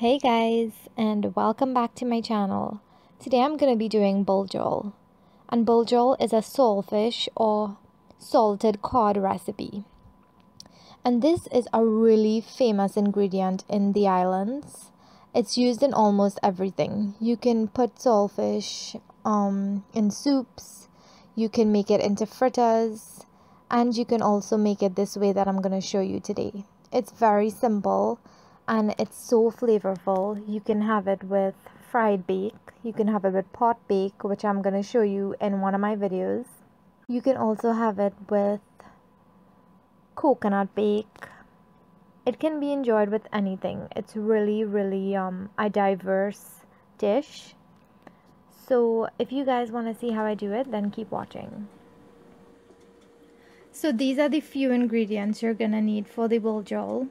Hey guys and welcome back to my channel. Today I'm going to be doing buljol. And buljol is a saltfish or salted cod recipe. And this is a really famous ingredient in the islands. It's used in almost everything. You can put saltfish um, in soups, you can make it into fritters, and you can also make it this way that I'm going to show you today. It's very simple and it's so flavorful. You can have it with fried bake, you can have it with pot bake, which I'm going to show you in one of my videos. You can also have it with coconut bake. It can be enjoyed with anything. It's really, really um, a diverse dish. So if you guys want to see how I do it, then keep watching. So these are the few ingredients you're going to need for the buljol.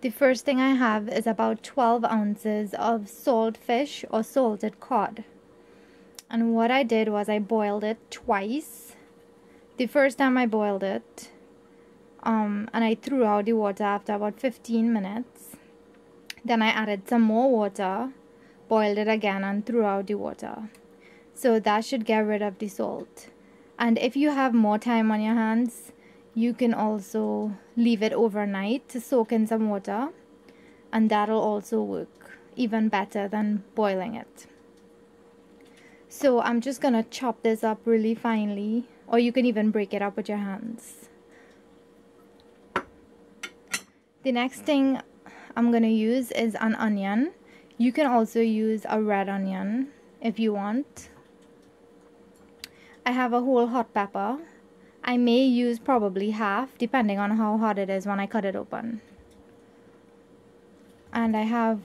The first thing I have is about 12 ounces of salt fish or salted cod. And what I did was I boiled it twice. The first time I boiled it, um, and I threw out the water after about 15 minutes. Then I added some more water, boiled it again, and threw out the water. So that should get rid of the salt. And if you have more time on your hands, you can also leave it overnight to soak in some water and that'll also work even better than boiling it. So I'm just gonna chop this up really finely or you can even break it up with your hands. The next thing I'm gonna use is an onion. You can also use a red onion if you want. I have a whole hot pepper I may use probably half depending on how hot it is when I cut it open. And I have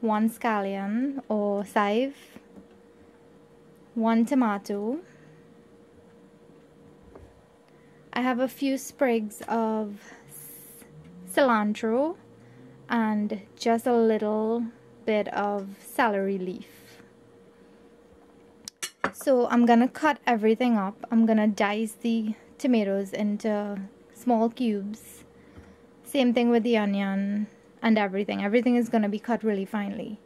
one scallion or chive, one tomato. I have a few sprigs of cilantro and just a little bit of celery leaf. So I'm gonna cut everything up. I'm gonna dice the tomatoes into small cubes. Same thing with the onion and everything. Everything is going to be cut really finely.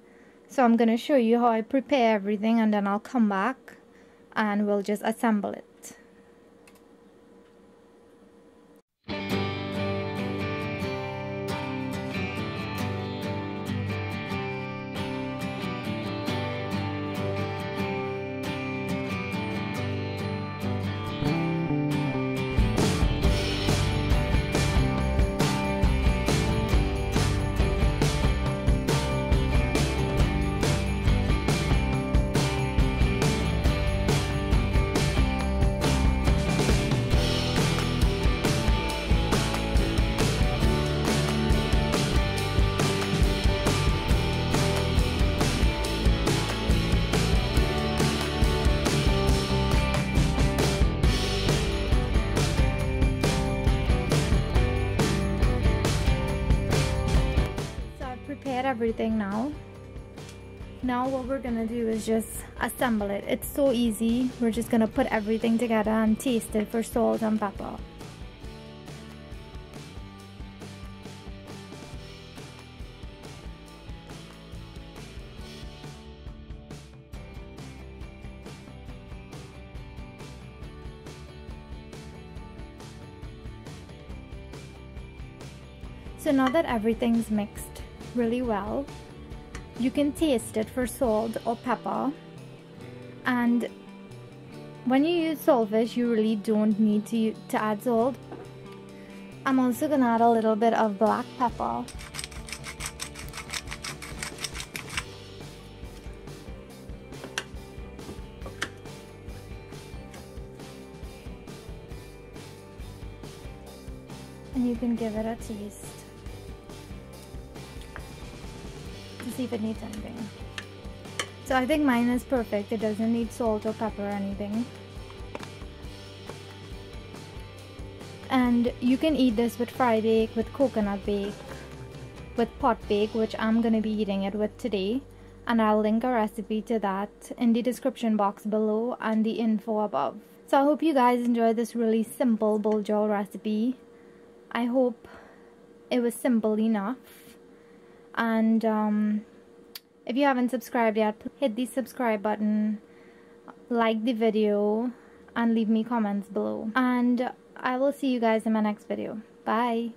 So I'm going to show you how I prepare everything and then I'll come back and we'll just assemble it. Prepared everything now. Now what we're gonna do is just assemble it. It's so easy. We're just gonna put everything together and taste it for salt and pepper. So now that everything's mixed, really well. You can taste it for salt or pepper. And when you use saltfish, you really don't need to, to add salt. I'm also gonna add a little bit of black pepper. And you can give it a taste. See if it needs anything. So I think mine is perfect. It doesn't need salt or pepper or anything. And you can eat this with fried bake, with coconut bake, with pot bake, which I'm going to be eating it with today. And I'll link a recipe to that in the description box below and the info above. So I hope you guys enjoyed this really simple buljol recipe. I hope it was simple enough and um, If you haven't subscribed yet, hit the subscribe button, like the video, and leave me comments below. And I will see you guys in my next video. Bye.